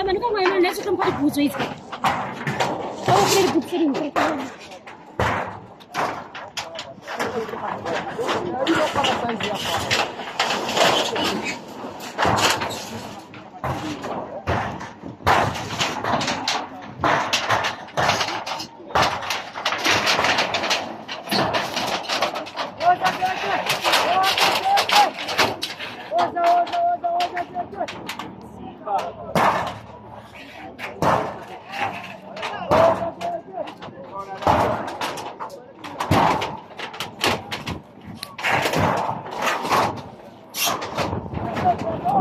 Ah, मैंने कहा मैंने नहीं सोचा मुझे पूछो इसको तो अपने बुक से ढूंढ करता हूँ Oh,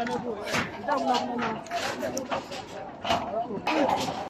你在干吗呢？